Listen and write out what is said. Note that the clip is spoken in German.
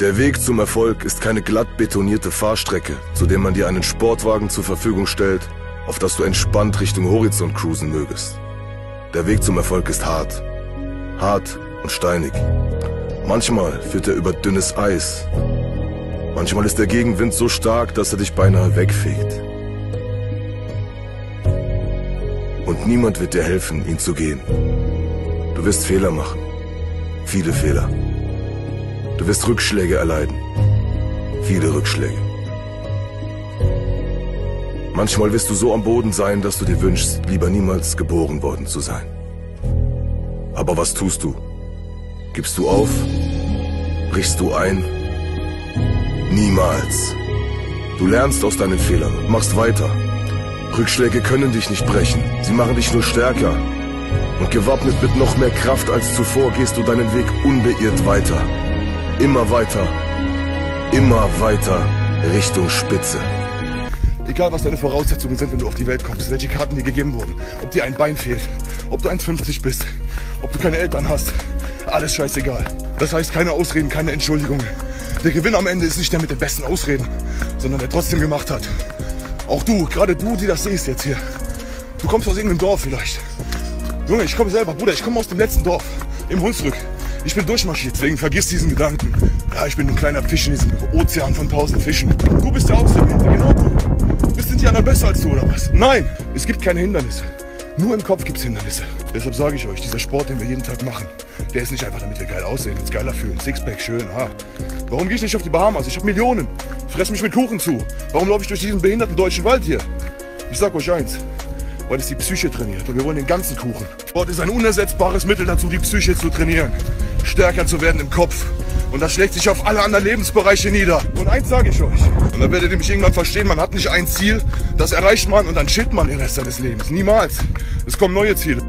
Der Weg zum Erfolg ist keine glatt betonierte Fahrstrecke, zu der man dir einen Sportwagen zur Verfügung stellt, auf das du entspannt Richtung Horizont cruisen mögest. Der Weg zum Erfolg ist hart. Hart und steinig. Manchmal führt er über dünnes Eis. Manchmal ist der Gegenwind so stark, dass er dich beinahe wegfegt. Und niemand wird dir helfen, ihn zu gehen. Du wirst Fehler machen. Viele Fehler. Du wirst Rückschläge erleiden. Viele Rückschläge. Manchmal wirst du so am Boden sein, dass du dir wünschst, lieber niemals geboren worden zu sein. Aber was tust du? Gibst du auf? Brichst du ein? Niemals. Du lernst aus deinen Fehlern und machst weiter. Rückschläge können dich nicht brechen. Sie machen dich nur stärker. Und gewappnet mit noch mehr Kraft als zuvor gehst du deinen Weg unbeirrt weiter. Immer weiter, immer weiter Richtung Spitze. Egal, was deine Voraussetzungen sind, wenn du auf die Welt kommst, welche Karten dir gegeben wurden, ob dir ein Bein fehlt, ob du 1,50 bist, ob du keine Eltern hast, alles scheißegal. Das heißt, keine Ausreden, keine Entschuldigungen. Der Gewinn am Ende ist nicht der mit den besten Ausreden, sondern der trotzdem gemacht hat. Auch du, gerade du, die das siehst jetzt hier. Du kommst aus irgendeinem Dorf vielleicht. Junge, ich komme selber, Bruder, ich komme aus dem letzten Dorf, im Hunsrück. Ich bin durchmarschiert, deswegen vergiss diesen Gedanken. Ja, ich bin ein kleiner Fisch in diesem Ozean von tausend Fischen. Du bist der Auserwählte, genau du. Bist sind die anderen besser als du oder was? Nein, es gibt keine Hindernisse. Nur im Kopf gibt es Hindernisse. Deshalb sage ich euch, dieser Sport, den wir jeden Tag machen, der ist nicht einfach, damit wir geil aussehen, uns geiler fühlen, Sixpack, schön, ha. Warum gehe ich nicht auf die Bahamas? Ich habe Millionen. Fress mich mit Kuchen zu. Warum laufe ich durch diesen behinderten deutschen Wald hier? Ich sag euch eins, weil es die Psyche trainiert und wir wollen den ganzen Kuchen. Sport ist ein unersetzbares Mittel dazu, die Psyche zu trainieren stärker zu werden im Kopf. Und das schlägt sich auf alle anderen Lebensbereiche nieder. Und eins sage ich euch. Und dann werdet ihr mich irgendwann verstehen, man hat nicht ein Ziel, das erreicht man und dann chillt man den Rest seines Lebens. Niemals. Es kommen neue Ziele.